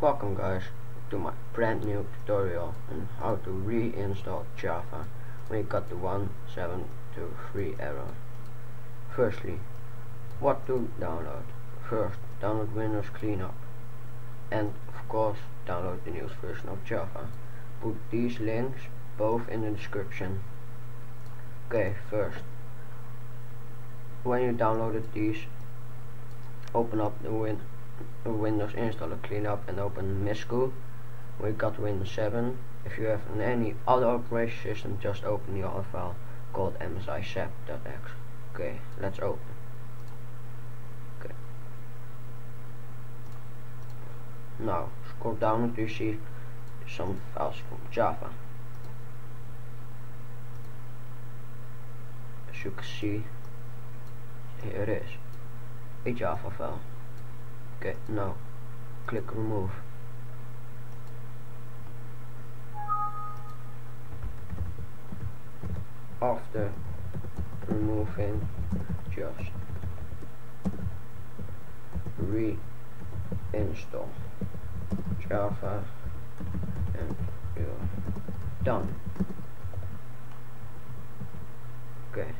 Welcome guys to my brand new tutorial on how to reinstall Java when you got the 1723 error. Firstly, what to download? First, download Windows Cleanup and of course download the newest version of Java. Put these links both in the description. Okay, first, when you downloaded these, open up the win Windows installer cleanup and open MISCU. We got Windows 7. If you have any other operating system, just open the other file called msizap.exe. Okay, let's open. Okay. Now scroll down until you see some files from Java. As you can see, here it is, a Java file. Okay, now click remove. After removing, just reinstall Java and you're done. Okay.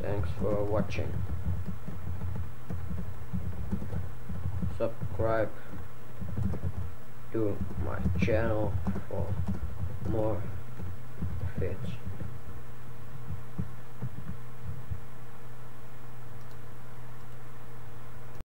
Thanks for watching. Subscribe to my channel for more fits.